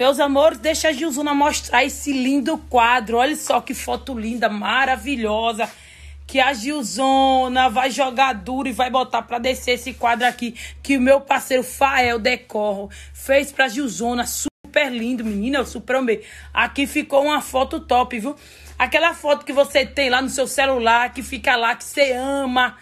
Meus amores, deixa a Gilzona mostrar esse lindo quadro. Olha só que foto linda, maravilhosa. Que a Gilzona vai jogar duro e vai botar pra descer esse quadro aqui. Que o meu parceiro Fael Decorro fez pra Gilzona. Super lindo, menina. Eu super amei. Aqui ficou uma foto top, viu? Aquela foto que você tem lá no seu celular, que fica lá, que você ama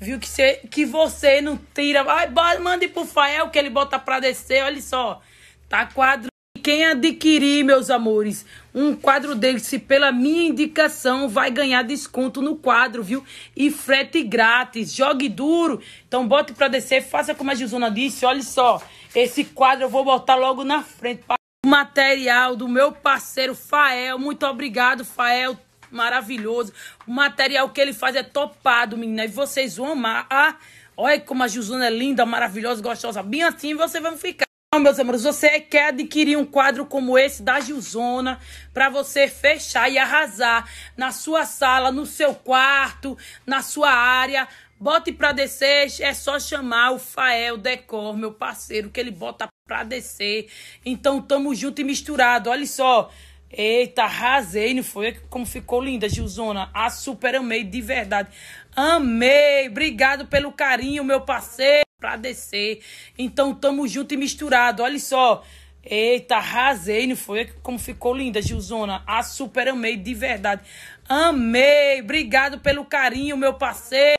viu? Que você, que você não tira. Vai, mande pro Fael que ele bota pra descer. Olha só. Tá quadro quem adquirir, meus amores, um quadro desse pela minha indicação vai ganhar desconto no quadro, viu? E frete grátis. Jogue duro. Então bote para descer, faça como a Gilzona disse. Olha só, esse quadro eu vou botar logo na frente. O material do meu parceiro Fael. Muito obrigado, Fael. Maravilhoso. O material que ele faz é topado, menina. E vocês vão amar. Ah, olha como a Gilzona é linda, maravilhosa, gostosa. Bem assim vocês vão ficar. Meus amores, você quer adquirir um quadro como esse da Gilzona para você fechar e arrasar na sua sala, no seu quarto, na sua área. Bote para descer, é só chamar o Fael Decor, meu parceiro, que ele bota para descer. Então, tamo junto e misturado. Olha só. Eita, arrasei, não foi? Como ficou linda, Gilzona. A super amei, de verdade. Amei. Obrigado pelo carinho, meu parceiro pra descer. Então tamo junto e misturado. Olha só. Eita, arrasei, não foi? Como ficou linda, Gilzona. A super amei, de verdade. Amei. Obrigado pelo carinho, meu parceiro.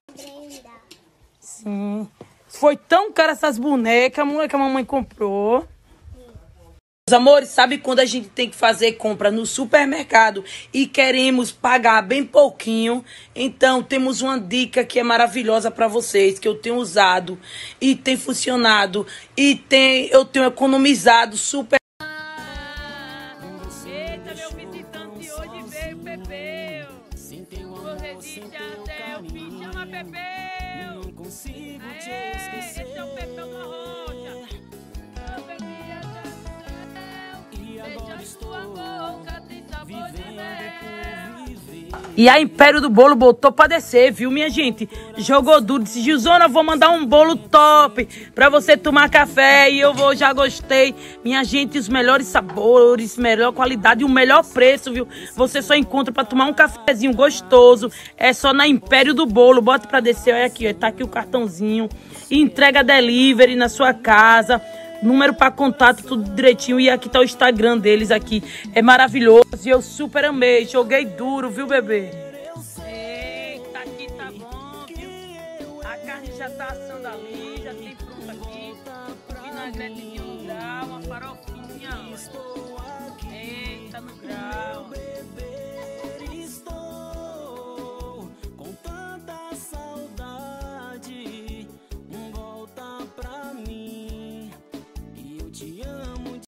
Sim. Foi tão cara essas bonecas, que a mamãe comprou. Meus amores, sabe quando a gente tem que fazer compra no supermercado e queremos pagar bem pouquinho? Então, temos uma dica que é maravilhosa para vocês, que eu tenho usado e tem funcionado e tem eu tenho economizado super Eita, meu visitante hoje veio, Pepeu. Você disse até o fim, chama Pepeu. Não consigo te esquecer. Esse é o Pepeu da Rocha. E a Império do Bolo botou pra descer, viu, minha gente? Jogou duro, disse, Gilzona, vou mandar um bolo top pra você tomar café. E eu vou, já gostei. Minha gente, os melhores sabores, melhor qualidade e o melhor preço, viu? Você só encontra pra tomar um cafezinho gostoso. É só na Império do Bolo. Bota pra descer, olha aqui, ó, tá aqui o cartãozinho. Entrega delivery na sua casa número para contato, tudo direitinho. E aqui tá o Instagram deles aqui. É maravilhoso. E eu super amei. Joguei duro, viu, bebê? Eita, aqui tá bom, viu? A carne já tá assando ali, já tem fruta aqui. Vinagrete de um grau, uma farofinha. Eita, no grau.